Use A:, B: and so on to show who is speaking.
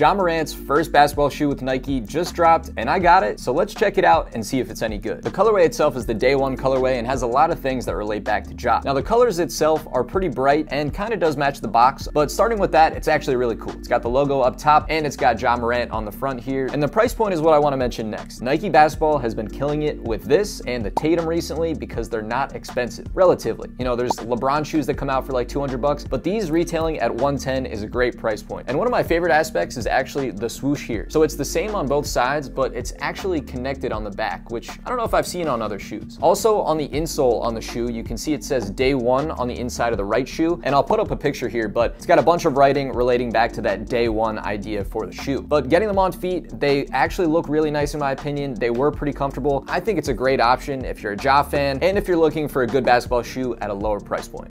A: Ja Morant's first basketball shoe with Nike just dropped and I got it, so let's check it out and see if it's any good. The colorway itself is the day one colorway and has a lot of things that relate back to Ja. Now the colors itself are pretty bright and kind of does match the box, but starting with that, it's actually really cool. It's got the logo up top and it's got Ja Morant on the front here. And the price point is what I want to mention next. Nike basketball has been killing it with this and the Tatum recently because they're not expensive, relatively. You know, there's LeBron shoes that come out for like 200 bucks, but these retailing at 110 is a great price point. And one of my favorite aspects is is actually the swoosh here. So it's the same on both sides, but it's actually connected on the back, which I don't know if I've seen on other shoes. Also on the insole on the shoe, you can see it says day one on the inside of the right shoe, and I'll put up a picture here, but it's got a bunch of writing relating back to that day one idea for the shoe. But getting them on feet, they actually look really nice in my opinion. They were pretty comfortable. I think it's a great option if you're a Ja fan and if you're looking for a good basketball shoe at a lower price point.